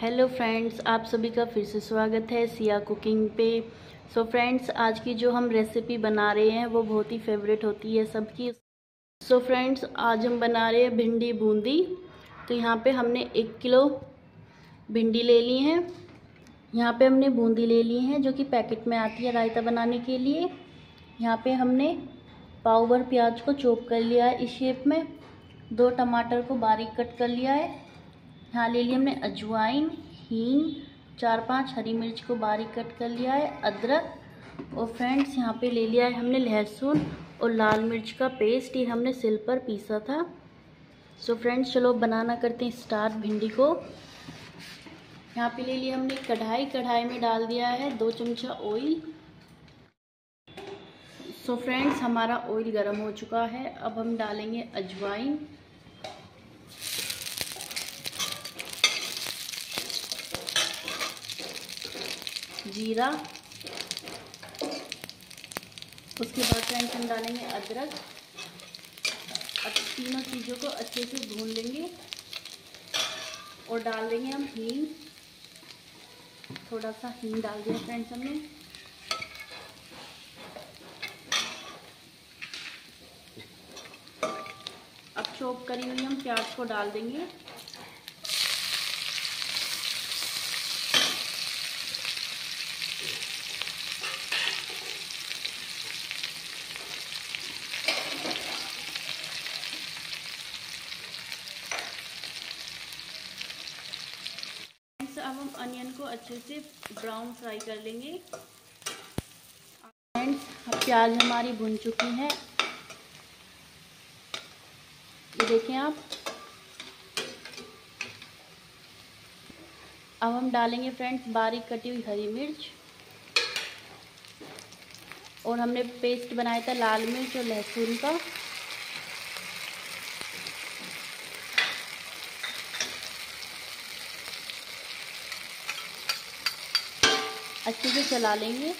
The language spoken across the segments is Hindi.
हेलो फ्रेंड्स आप सभी का फिर से स्वागत है सिया कुकिंग पे। सो so फ्रेंड्स आज की जो हम रेसिपी बना रहे हैं, वो बहुत ही फेवरेट होती है सबकी। सो so फ्रेंड्स आज हम बना रहे हैं भिंडी बूंदी। तो यहाँ पे हमने एक किलो भिंडी ले ली है। यहाँ पे हमने बूंदी ले ली है, जो कि पैकेट में आती है रायता बनाने के लिए। यहाँ पे हमने पाव प्याज को चॉप कर लिया है इस शेप में। दो टमाटर को बारीक कट कर लिया है। यहाँ ले लिया हमने अजवाइन, हींग, चार पाँच हरी मिर्च को बारीक कट कर लिया है, अदरक और फ्रेंड्स यहाँ पे ले लिया है हमने लहसुन और लाल मिर्च का पेस्ट, ये हमने सिल पर पीसा था। सो फ्रेंड्स चलो बनाना करते हैं स्टार्ट भिंडी को। यहाँ पे ले लिया हमने कढ़ाई कढ़ाई में डाल दिया है दो चमचा ऑयल सो फ्रेंड्स हमारा ऑयल गर्म हो चुका है, अब हम डालेंगे अजवाइन। जीरा, उसके बाद फ्रेंड्स हम डालेंगे अदरक। अब तीनों चीज़ों को अच्छे से भून लेंगे और डाल देंगे हम हींग। थोड़ा सा हींग डाल दिया फ्रेंड्स हमने। अब चॉप करी हुई हम प्याज को डाल देंगे। अब हम अनियन को अच्छे से ब्राउन फ्राई कर लेंगे। फ्रेंड्स अब प्याज हमारी भुन चुकी है। ये देखें आप। अब हम डालेंगे फ्रेंड्स बारीक कटी हुई हरी मिर्च। और हमने पेस्ट बनाया था लाल मिर्च और लहसुन का। अच्छे से चला लेंगे।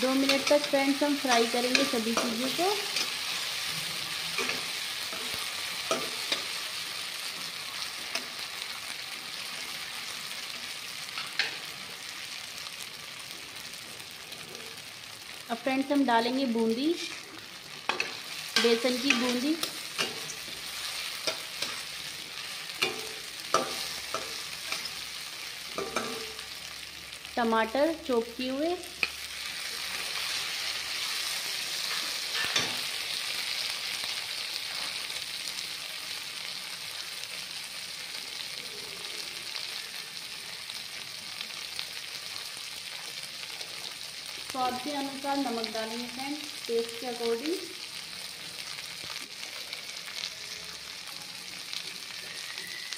दो मिनट तक फ्रेंड्स हम फ्राई करेंगे सभी चीज़ों को। अब फ्रेंड्स हम डालेंगे बूंदी, बेसन की बूंदी। टमाटर चॉप किए हुए। स्वाद के अनुसार नमक डालेंगे फ्रेंड्स टेस्ट के अकॉर्डिंग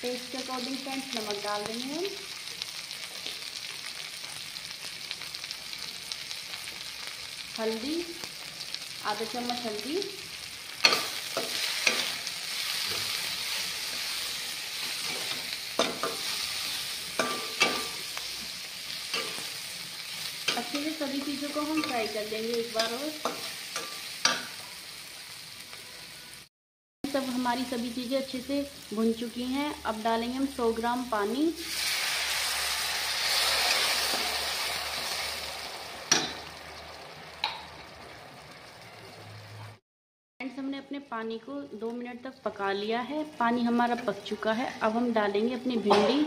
टेस्ट के अकॉर्डिंग फ्रेंड्स, नमक डाल देंगे हम। हल्दी, आधा चम्मच हल्दी। अच्छे से सभी चीज़ों को हम फ्राई कर लेंगे एक बार और। सब हमारी सभी चीज़ें अच्छे से भुन चुकी हैं। अब डालेंगे हम 100 ग्राम पानी फ्रेंड्स हमने अपने पानी को दो मिनट तक पका लिया है। पानी हमारा पक चुका है। अब हम डालेंगे अपनी भिंडी।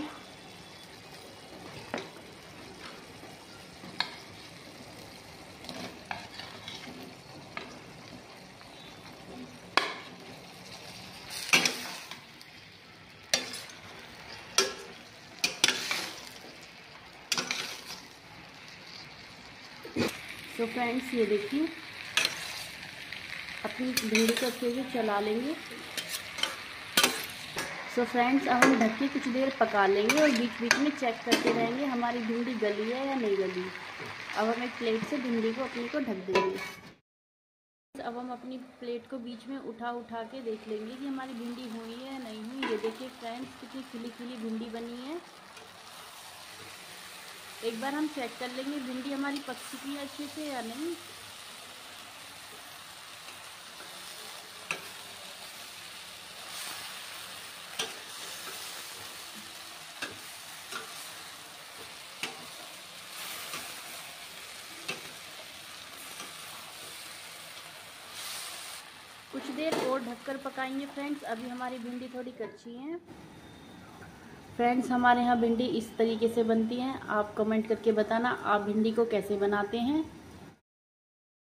तो फ्रेंड्स, ये देखिए अपनी भिंडी को अच्छे से चला लेंगे। सो so फ्रेंड्स अब हम ढक के कुछ देर पका लेंगे और बीच बीच में चेक करते रहेंगे हमारी भिंडी गली है या नहीं गली। अब हम एक प्लेट से भिंडी को अपनी को ढक देंगे। अब हम अपनी प्लेट को बीच में उठा उठा के देख लेंगे कि हमारी भिंडी हुई है या नहीं हुई। ये देखिए फ्रेंड्स कितनी खिली खिली भिंडी बनी है। एक बार हम चेक कर लेंगे भिंडी हमारी पक चुकी है अच्छे से या नहीं। कुछ देर और ढककर पकाएँगे फ्रेंड्स अभी हमारी भिंडी थोड़ी कच्ची है। फ्रेंड्स हमारे यहाँ भिंडी इस तरीके से बनती है। आप कमेंट करके बताना, आप भिंडी को कैसे बनाते हैं।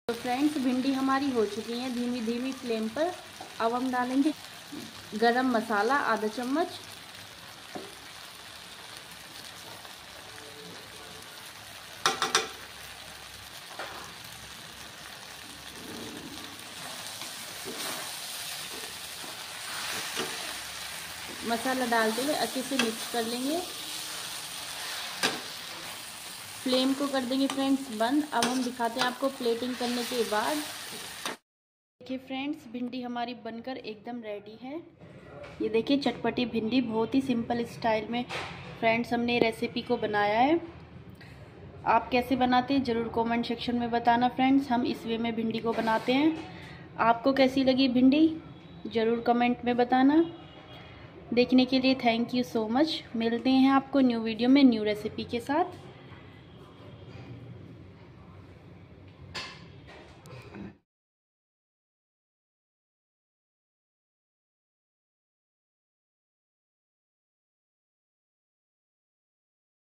तो फ्रेंड्स भिंडी हमारी हो चुकी है धीमी धीमी फ्लेम पर। अब हम डालेंगे गरम मसाला, आधा चम्मच। मसाला डालते हुए अच्छे से मिक्स कर लेंगे। फ्लेम को कर देंगे फ्रेंड्स बंद। अब हम दिखाते हैं आपको प्लेटिंग करने के बाद। देखिए फ्रेंड्स, भिंडी हमारी बनकर एकदम रेडी है। ये देखिए चटपटी भिंडी, बहुत ही सिंपल स्टाइल में फ्रेंड्स हमने रेसिपी को बनाया है। आप कैसे बनाते हैं ज़रूर कमेंट सेक्शन में बताना फ्रेंड्स हम इस वे में भिंडी को बनाते हैं। आपको कैसी लगी भिंडी? ज़रूर कमेंट में बताना। देखने के लिए थैंक यू सो मच मिलते हैं आपको न्यू वीडियो में न्यू रेसिपी के साथ.